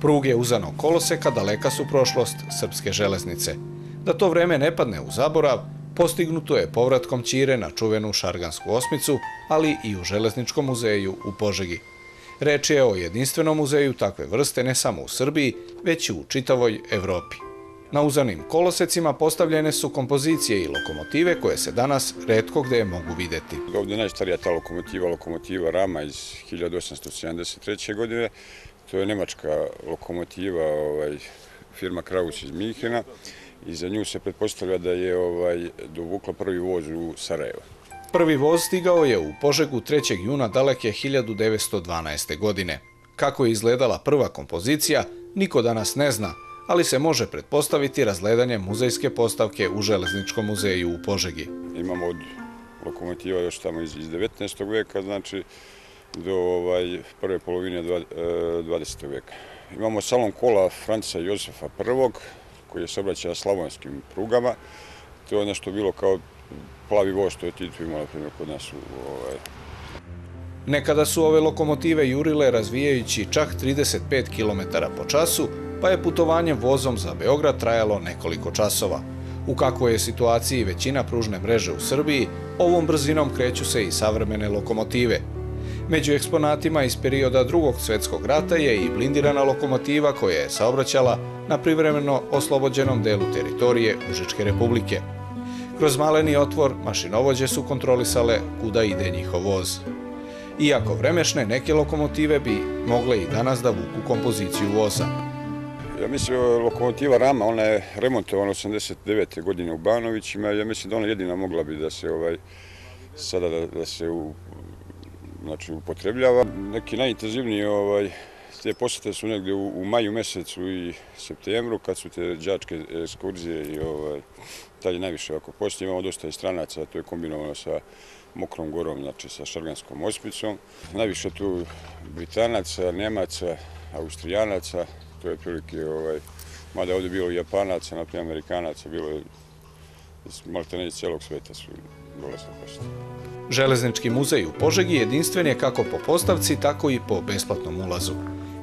Pruge uzanog koloseka daleka su prošlost srpske železnice. Da to vreme ne padne u zaborav, postignuto je povratkom Ćire na čuvenu Šargansku osmicu, ali i u Železničkom muzeju u Požegi. Reč je o jedinstvenom muzeju takve vrste ne samo u Srbiji, već i u čitavoj Evropi. Na uzanim kolosecima postavljene su kompozicije i lokomotive koje se danas redko gde mogu videti. Ovdje je najstarija ta lokomotiva, lokomotiva Rama iz 1873. godine. To je nemačka lokomotiva ovaj, firma Kraus iz Mihena i za nju se pretpostavlja da je ovaj, dovukla prvi voz u Sarajevo. Prvi voz stigao je u Požegu 3. juna daleke 1912. godine. Kako je izgledala prva kompozicija, niko danas ne zna, ali se može pretpostaviti razgledanje muzejske postavke u Železničkom muzeju u Požegi. Imamo od lokomotiva još tamo iz 19. veka, znači do ovaj, prve polovine 20. E, vijeka. veka. Imamo salon kola Franca Josefa I, koji je se slavonskim prugama. To je ono što bilo kao plavi voz, to je Tito imao, na primjer, kod nas u... Ovaj... Nekada su ove lokomotive jurile razvijajući čak 35 km po času, pa je putovanje vozom za Beograd trajalo nekoliko časova. U kakvoj je situaciji većina pružne mreže u Srbiji, ovom brzinom kreću se i savremene lokomotive. Među eksponatima iz perioda drugog svjetskog rata je i blindirana lokomotiva koja je saobraćala na privremeno oslobođenom delu teritorije Užičke republike. Kroz maleni otvor mašinovođe su kontrolisale kuda ide njihov voz. Iako vremešne, neke lokomotive bi mogle i danas da vuku kompoziciju voza. Ja mislim, lokomotiva Rama, ona je remontovana 89. godine u Banovićima. Ja mislim da ona jedina mogla bi da se ovaj, sada da se znači, upotrebljava. Neki najintenzivniji ovaj, te posete su negdje u, maju mesecu i septembru, kad su te džačke ekskurzije i ovaj, tad je najviše ako postoji. Imamo dosta i stranaca, to je kombinovano sa Mokrom gorom, znači sa Šarganskom ospicom. Najviše tu Britanaca, Nemaca, Austrijanaca, to je prilike, ovaj, mada ovdje bilo i Japanaca, naprijed Amerikanaca, bilo je iz Maltene cijelog sveta su dolazili sa posete. Železnički muzej u Požegi jedinstven je kako po postavci, tako i po besplatnom ulazu.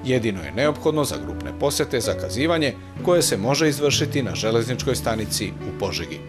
Jedino je neophodno za grupne posete zakazivanje koje se može izvršiti na železničkoj stanici u Požegi.